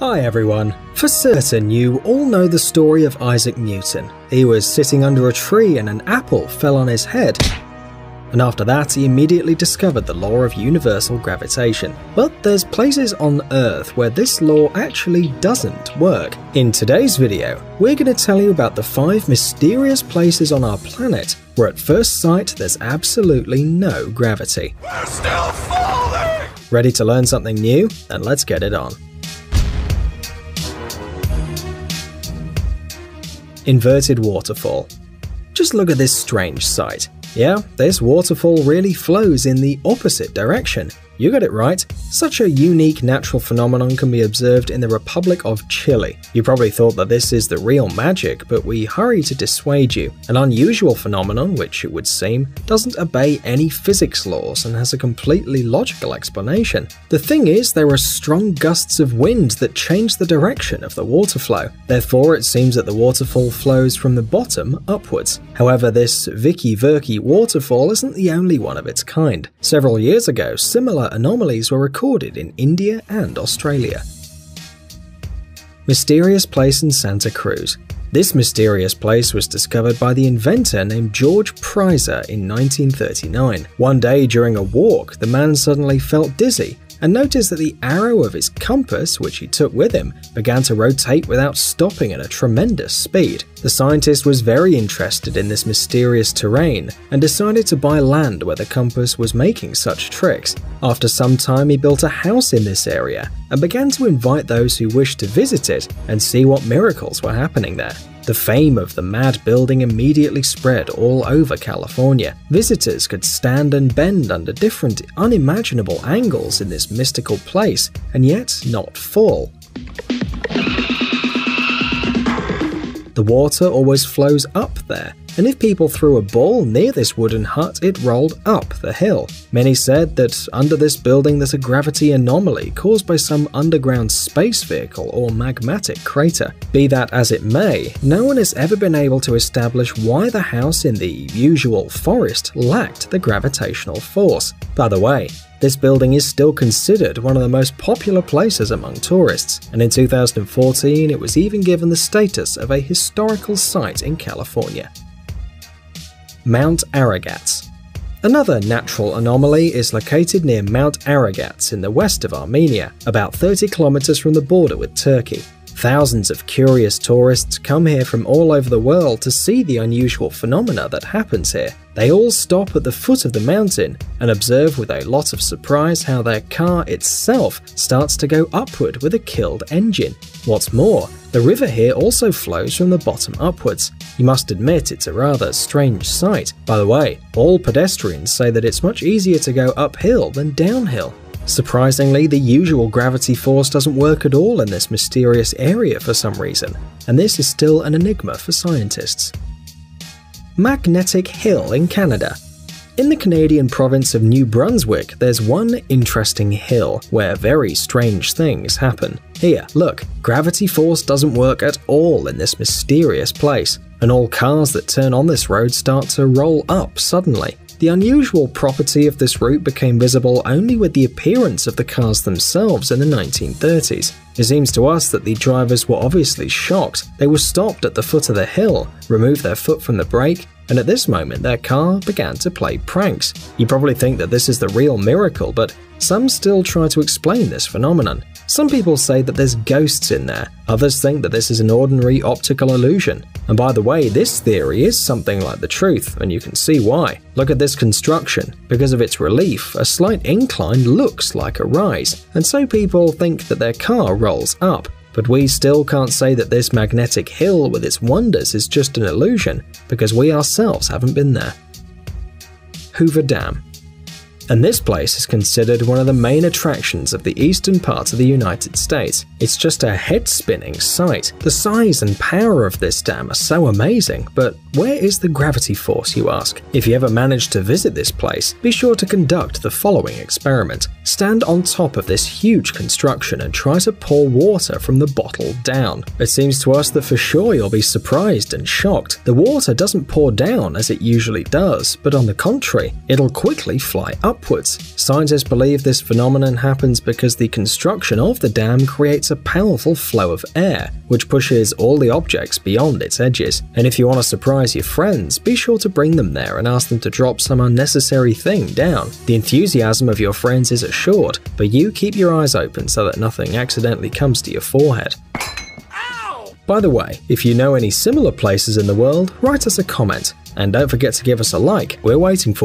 Hi everyone. For certain, you all know the story of Isaac Newton. He was sitting under a tree and an apple fell on his head. And after that, he immediately discovered the law of universal gravitation. But there's places on Earth where this law actually doesn't work. In today's video, we're going to tell you about the five mysterious places on our planet where at first sight there's absolutely no gravity. We're still falling! Ready to learn something new? Then let's get it on. Inverted Waterfall. Just look at this strange sight. Yeah, this waterfall really flows in the opposite direction. You got it right. Such a unique natural phenomenon can be observed in the Republic of Chile. You probably thought that this is the real magic, but we hurry to dissuade you. An unusual phenomenon, which it would seem, doesn't obey any physics laws and has a completely logical explanation. The thing is, there are strong gusts of wind that change the direction of the water flow. Therefore, it seems that the waterfall flows from the bottom upwards. However, this Vicky Verky waterfall isn't the only one of its kind. Several years ago, similar anomalies were recorded in India and Australia. Mysterious place in Santa Cruz. This mysterious place was discovered by the inventor named George Prizer in 1939. One day during a walk, the man suddenly felt dizzy and noticed that the arrow of his compass, which he took with him, began to rotate without stopping at a tremendous speed. The scientist was very interested in this mysterious terrain and decided to buy land where the compass was making such tricks. After some time, he built a house in this area and began to invite those who wished to visit it and see what miracles were happening there. The fame of the mad building immediately spread all over California. Visitors could stand and bend under different, unimaginable angles in this mystical place, and yet not fall. The water always flows up there, and if people threw a ball near this wooden hut, it rolled up the hill. Many said that under this building there's a gravity anomaly caused by some underground space vehicle or magmatic crater. Be that as it may, no one has ever been able to establish why the house in the usual forest lacked the gravitational force. By the way, this building is still considered one of the most popular places among tourists, and in 2014 it was even given the status of a historical site in California. Mount Aragats Another natural anomaly is located near Mount Aragats in the west of Armenia, about 30 kilometers from the border with Turkey. Thousands of curious tourists come here from all over the world to see the unusual phenomena that happens here. They all stop at the foot of the mountain and observe with a lot of surprise how their car itself starts to go upward with a killed engine. What's more, the river here also flows from the bottom upwards. You must admit it's a rather strange sight. By the way, all pedestrians say that it's much easier to go uphill than downhill. Surprisingly, the usual gravity force doesn't work at all in this mysterious area for some reason, and this is still an enigma for scientists. Magnetic Hill in Canada in the Canadian province of New Brunswick, there's one interesting hill where very strange things happen. Here, look, gravity force doesn't work at all in this mysterious place, and all cars that turn on this road start to roll up suddenly. The unusual property of this route became visible only with the appearance of the cars themselves in the 1930s. It seems to us that the drivers were obviously shocked. They were stopped at the foot of the hill, removed their foot from the brake, and at this moment their car began to play pranks. You probably think that this is the real miracle, but some still try to explain this phenomenon. Some people say that there's ghosts in there, others think that this is an ordinary optical illusion. And by the way, this theory is something like the truth, and you can see why. Look at this construction. Because of its relief, a slight incline looks like a rise, and so people think that their car rolls up. But we still can't say that this magnetic hill with its wonders is just an illusion, because we ourselves haven't been there. Hoover Dam and this place is considered one of the main attractions of the eastern part of the United States. It's just a head-spinning sight. The size and power of this dam are so amazing, but where is the gravity force, you ask? If you ever manage to visit this place, be sure to conduct the following experiment. Stand on top of this huge construction and try to pour water from the bottle down. It seems to us that for sure you'll be surprised and shocked. The water doesn't pour down as it usually does, but on the contrary, it'll quickly fly up upwards. Scientists believe this phenomenon happens because the construction of the dam creates a powerful flow of air, which pushes all the objects beyond its edges. And if you want to surprise your friends, be sure to bring them there and ask them to drop some unnecessary thing down. The enthusiasm of your friends is assured, but you keep your eyes open so that nothing accidentally comes to your forehead. By the way, if you know any similar places in the world, write us a comment. And don't forget to give us a like, we're waiting for